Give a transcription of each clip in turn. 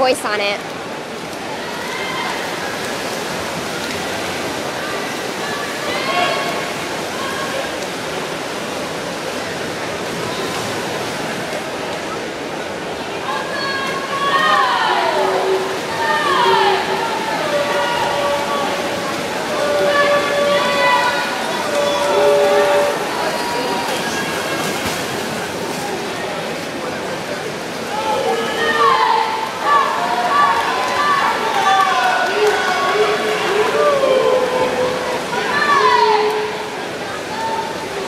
voice on it.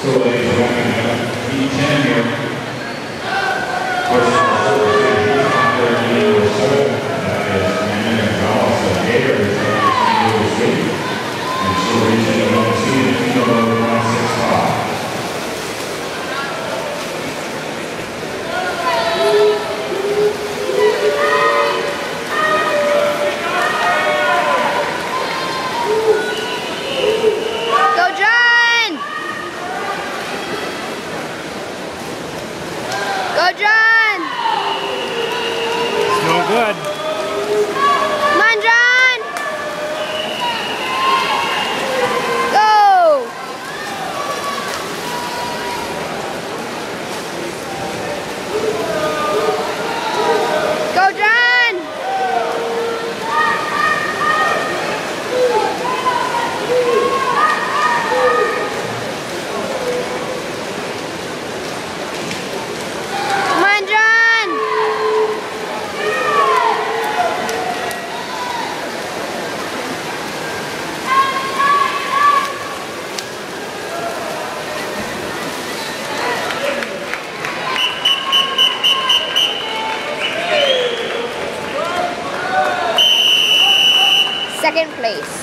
So, ladies and gentlemen, the champion second place.